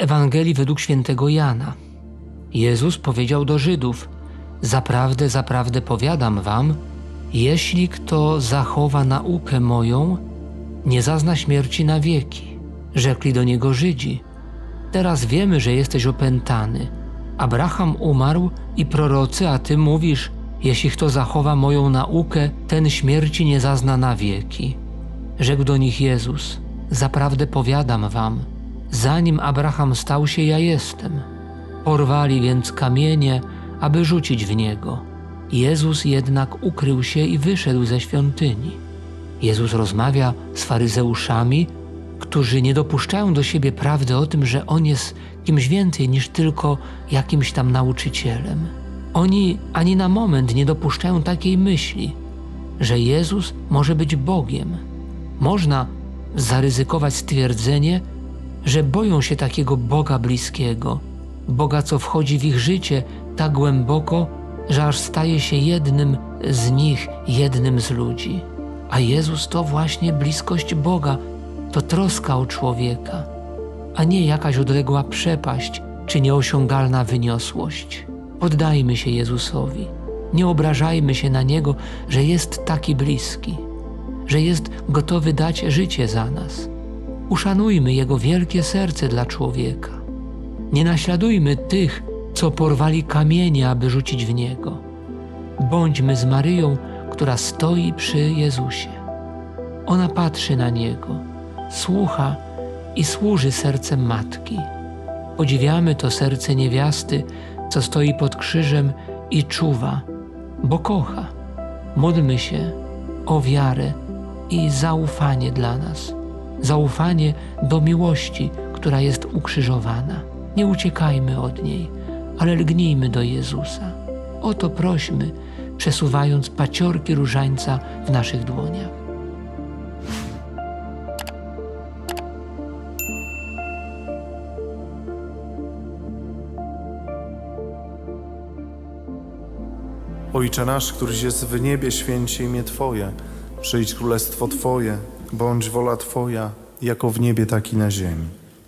Ewangelii według świętego Jana. Jezus powiedział do Żydów: Zaprawdę, zaprawdę powiadam wam, jeśli kto zachowa naukę moją, nie zazna śmierci na wieki. Rzekli do niego Żydzi: Teraz wiemy, że jesteś opętany. Abraham umarł i prorocy, a ty mówisz: Jeśli kto zachowa moją naukę, ten śmierci nie zazna na wieki. Rzekł do nich Jezus: Zaprawdę powiadam wam, zanim Abraham stał się, ja jestem. Porwali więc kamienie, aby rzucić w niego. Jezus jednak ukrył się i wyszedł ze świątyni. Jezus rozmawia z faryzeuszami, którzy nie dopuszczają do siebie prawdy o tym, że On jest kimś więcej niż tylko jakimś tam nauczycielem. Oni ani na moment nie dopuszczają takiej myśli, że Jezus może być Bogiem. Można zaryzykować stwierdzenie, że boją się takiego Boga bliskiego, Boga, co wchodzi w ich życie tak głęboko, że aż staje się jednym z nich, jednym z ludzi. A Jezus to właśnie bliskość Boga, to troska o człowieka, a nie jakaś odległa przepaść czy nieosiągalna wyniosłość. Poddajmy się Jezusowi. Nie obrażajmy się na Niego, że jest taki bliski, że jest gotowy dać życie za nas. Uszanujmy Jego wielkie serce dla człowieka. Nie naśladujmy tych, co porwali kamienie, aby rzucić w Niego. Bądźmy z Maryją, która stoi przy Jezusie. Ona patrzy na Niego, słucha i służy sercem matki. Podziwiamy to serce niewiasty, co stoi pod krzyżem i czuwa, bo kocha. Módlmy się o wiarę i zaufanie dla nas, zaufanie do miłości, która jest ukrzyżowana. Nie uciekajmy od niej, ale lgnijmy do Jezusa. O to prośmy, przesuwając paciorki różańca w naszych dłoniach. Ojcze nasz, któryś jest w niebie, święci imię Twoje. Przyjdź królestwo Twoje, bądź wola Twoja, jako w niebie, tak i na ziemi.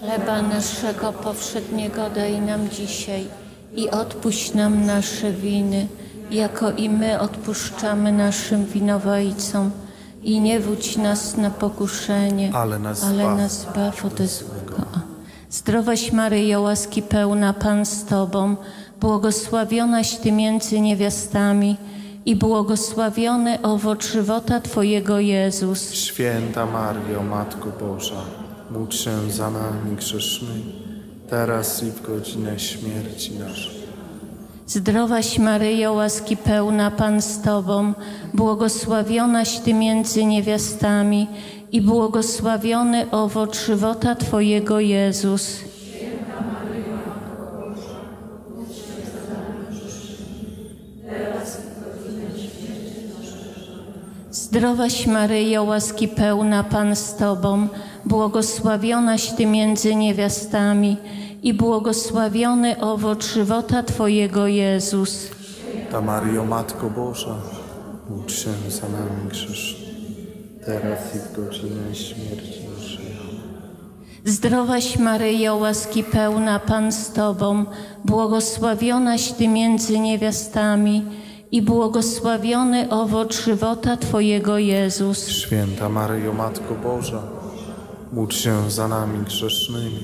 Chleba naszego powszedniego daj nam dzisiaj i odpuść nam nasze winy, jako i my odpuszczamy naszym winowajcom. I nie wódź nas na pokuszenie, Ale nas ale zbaw. nas zbaw ode złego. Zdrowaś Maryjo, łaski pełna, Pan z Tobą, błogosławionaś Ty między niewiastami i błogosławiony owoc żywota Twojego Jezus. Święta Mario, Matko Boża, módl się za nami grzesznymi, teraz i w godzinę śmierci naszej. Zdrowaś Maryjo, łaski pełna, Pan z Tobą, błogosławionaś Ty między niewiastami i błogosławiony owoc żywota Twojego Jezus. Zdrowaś Maryjo, łaski pełna, Pan z Tobą, błogosławionaś Ty między niewiastami i błogosławiony owoc żywota Twojego Jezus. Ta Mario, Matko Boża, módl się za nami grzesznymi, teraz i w godzinę śmierci naszej. Zdrowaś Maryjo, łaski pełna, Pan z Tobą, błogosławionaś Ty między niewiastami i błogosławiony owoc żywota Twojego Jezus. Święta Maryjo, Matko Boża, módl się za nami grzesznymi,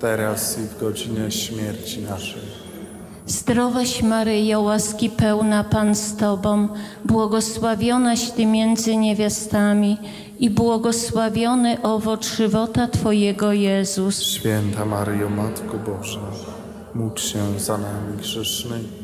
teraz i w godzinę śmierci naszej. Zdrowaś Maryjo, łaski pełna, Pan z Tobą, błogosławionaś Ty między niewiastami i błogosławiony owoc żywota Twojego Jezus. Święta Maryjo, Matko Boża, módl się za nami grzesznymi,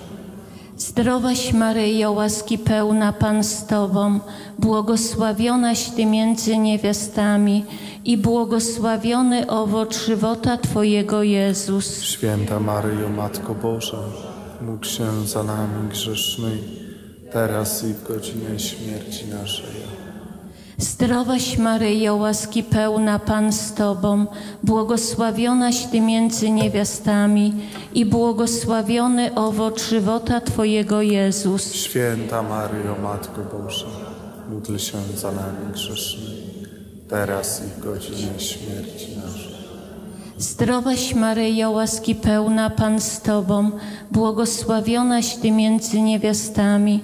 Zdrowaś Maryjo, łaski pełna, Pan z Tobą, błogosławionaś Ty między niewiastami i błogosławiony owoc żywota Twojego Jezus. Święta Maryjo, Matko Boża, módl się za nami grzesznymi, teraz i w godzinę śmierci naszej. Zdrowaś Maryjo, łaski pełna Pan z Tobą, błogosławionaś Ty między niewiastami i błogosławiony owoc żywota Twojego Jezus. Święta Maryjo, Matko Boża, módl się za nami grzesznymi, teraz i w godzinę śmierci naszej. Zdrowaś Maryjo, łaski pełna Pan z Tobą, błogosławionaś Ty między niewiastami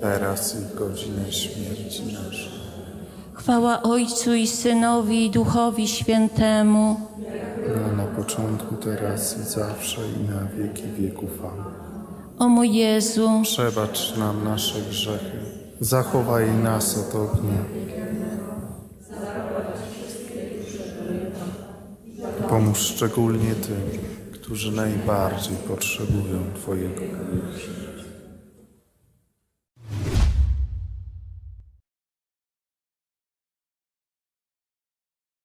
teraz i w godzinę śmierci naszej. Chwała Ojcu i Synowi i Duchowi Świętemu. No, na początku, teraz i zawsze i na wieki wieków. Amen. O mój Jezu, Przebacz nam nasze grzechy, zachowaj nas od ognia. Pomóż szczególnie tym, którzy najbardziej potrzebują Twojego miłosierdzia.